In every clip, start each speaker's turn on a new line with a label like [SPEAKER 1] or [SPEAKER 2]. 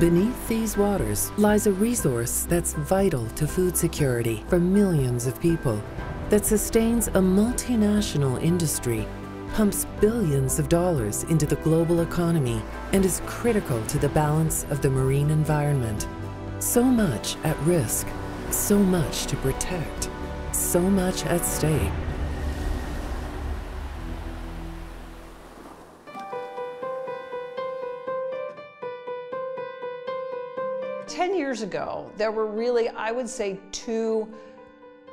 [SPEAKER 1] Beneath these waters lies a resource that's vital to food security for millions of people, that sustains a multinational industry, pumps billions of dollars into the global economy, and is critical to the balance of the marine environment. So much at risk, so much to protect, so much at stake.
[SPEAKER 2] Ten years ago, there were really, I would say, two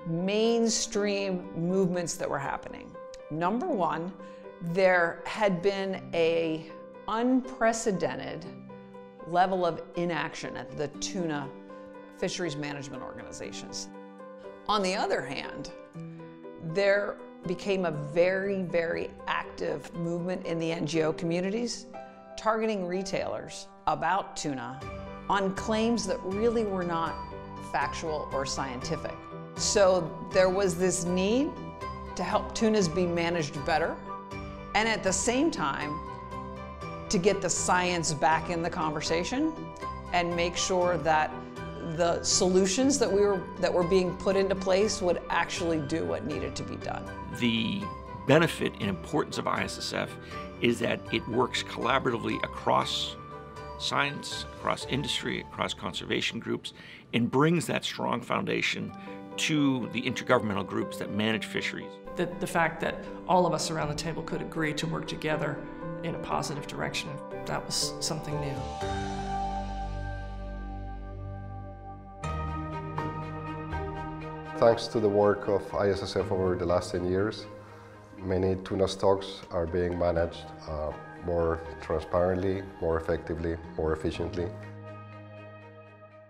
[SPEAKER 2] mainstream movements that were happening. Number one, there had been a unprecedented level of inaction at the tuna fisheries management organizations. On the other hand, there became a very, very active movement in the NGO communities targeting retailers about tuna on claims that really were not factual or scientific. So there was this need to help tunas be managed better, and at the same time, to get the science back in the conversation and make sure that the solutions that we were that were being put into place would actually do what needed to be done.
[SPEAKER 3] The benefit and importance of ISSF is that it works collaboratively across science, across industry, across conservation groups, and brings that strong foundation to the intergovernmental groups that manage fisheries.
[SPEAKER 4] The, the fact that all of us around the table could agree to work together in a positive direction, that was something new.
[SPEAKER 5] Thanks to the work of ISSF over the last 10 years, many tuna stocks are being managed uh, more transparently, more effectively, more efficiently.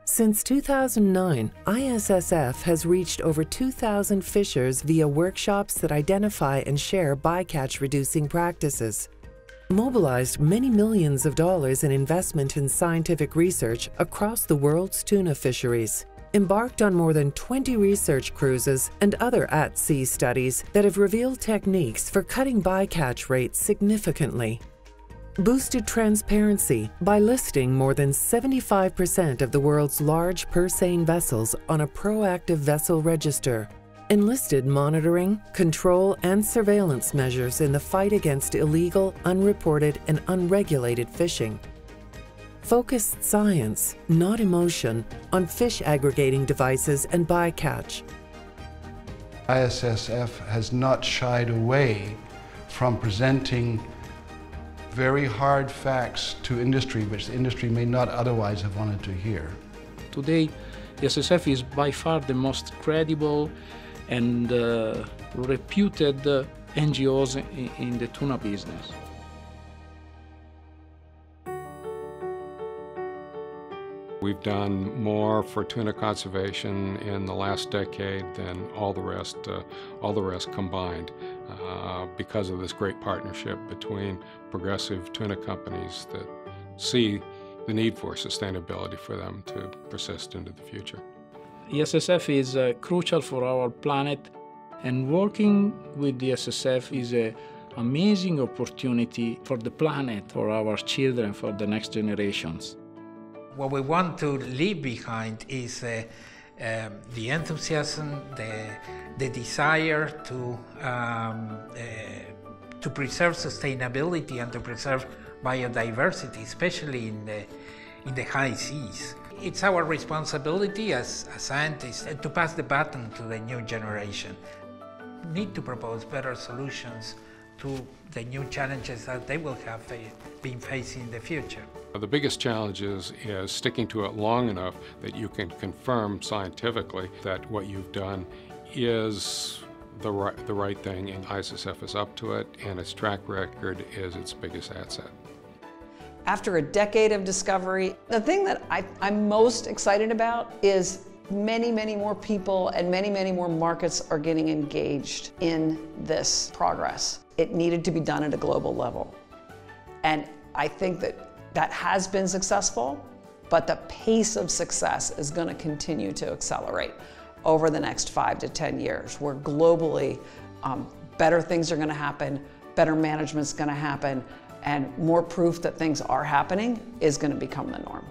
[SPEAKER 1] Since 2009, ISSF has reached over 2,000 fishers via workshops that identify and share bycatch reducing practices, mobilized many millions of dollars in investment in scientific research across the world's tuna fisheries, embarked on more than 20 research cruises and other at-sea studies that have revealed techniques for cutting bycatch rates significantly boosted transparency by listing more than 75% of the world's large purse seine vessels on a proactive vessel register, enlisted monitoring, control, and surveillance measures in the fight against illegal, unreported, and unregulated fishing. Focused science, not emotion, on fish aggregating devices and bycatch.
[SPEAKER 6] ISSF has not shied away from presenting very hard facts to industry which the industry may not otherwise have wanted to hear.
[SPEAKER 7] Today, the ISSF is by far the most credible and uh, reputed uh, NGOs in, in the tuna business.
[SPEAKER 8] We've done more for tuna conservation in the last decade than all the rest, uh, all the rest combined, uh, because of this great partnership between progressive tuna companies that see the need for sustainability for them to persist into the future.
[SPEAKER 7] ISSF is uh, crucial for our planet, and working with the ISSF is an amazing opportunity for the planet, for our children, for the next generations.
[SPEAKER 9] What we want to leave behind is uh, um, the enthusiasm, the, the desire to, um, uh, to preserve sustainability and to preserve biodiversity, especially in the, in the high seas. It's our responsibility as, as scientists to pass the baton to the new generation. We need to propose better solutions to the new challenges that they will have eh, been facing in the future.
[SPEAKER 8] The biggest challenge is, is sticking to it long enough that you can confirm scientifically that what you've done is the right, the right thing and ISSF is up to it and its track record is its biggest asset.
[SPEAKER 2] After a decade of discovery, the thing that I, I'm most excited about is many, many more people and many, many more markets are getting engaged in this progress. It needed to be done at a global level. And I think that that has been successful, but the pace of success is going to continue to accelerate over the next five to 10 years, where globally um, better things are going to happen, better management is going to happen, and more proof that things are happening is going to become the norm.